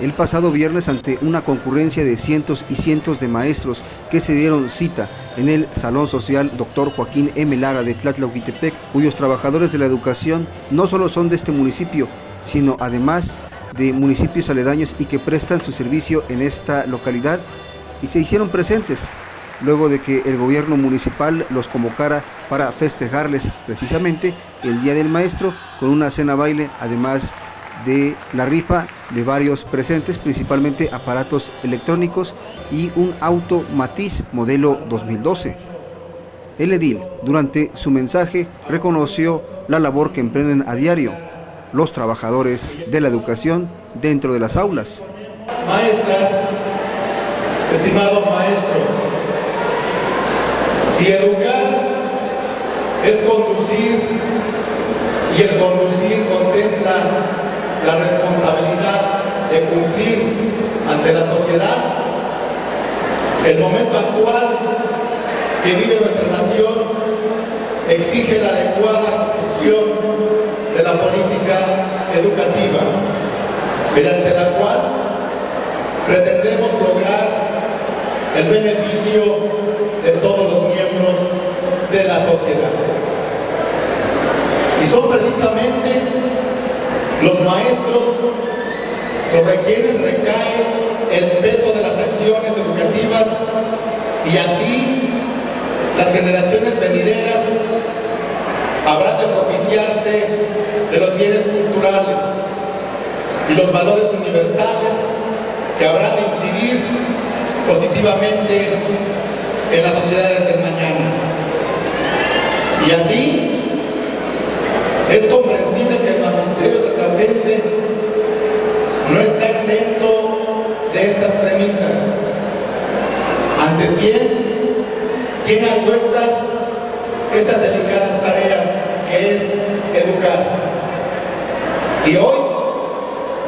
el pasado viernes ante una concurrencia de cientos y cientos de maestros que se dieron cita en el Salón Social Dr. Joaquín M. Lara de Tlatlauquitepec, cuyos trabajadores de la educación no solo son de este municipio, sino además de municipios aledaños y que prestan su servicio en esta localidad y se hicieron presentes luego de que el gobierno municipal los convocara para festejarles precisamente el Día del Maestro con una cena baile, además de la rifa de varios presentes, principalmente aparatos electrónicos y un auto Matiz modelo 2012. El edil, durante su mensaje, reconoció la labor que emprenden a diario los trabajadores de la educación dentro de las aulas. Maestras, estimados maestros, si educar es conducir y el conducir contempla cumplir ante la sociedad, el momento actual que vive nuestra nación exige la adecuada construcción de la política educativa, mediante la cual pretendemos lograr el beneficio de todos los miembros de la sociedad. Y son precisamente los maestros sobre quienes recae el peso de las acciones educativas y así las generaciones venideras habrán de propiciarse de los bienes culturales y los valores universales que habrán de incidir positivamente en las sociedades del mañana. Y así es comprensible que el magisterio bien, tiene a cuestas estas delicadas tareas que es educar. Y hoy,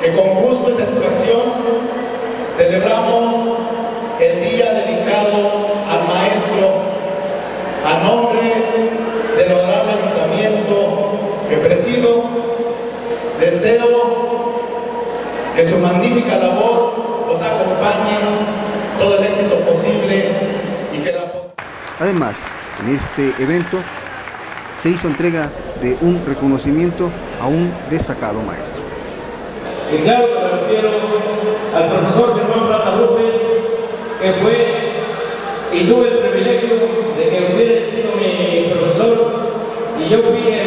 que con gusto y satisfacción celebramos el día dedicado al maestro a nombre del honorable ayuntamiento que presido, deseo que su magnífica labor los acompañe todo el éxito posible y que la... Además, en este evento se hizo entrega de un reconocimiento a un destacado maestro. Y claro me refiero al profesor Germán Plata López, que fue y tuve el privilegio de que hubiera sido mi profesor y yo fui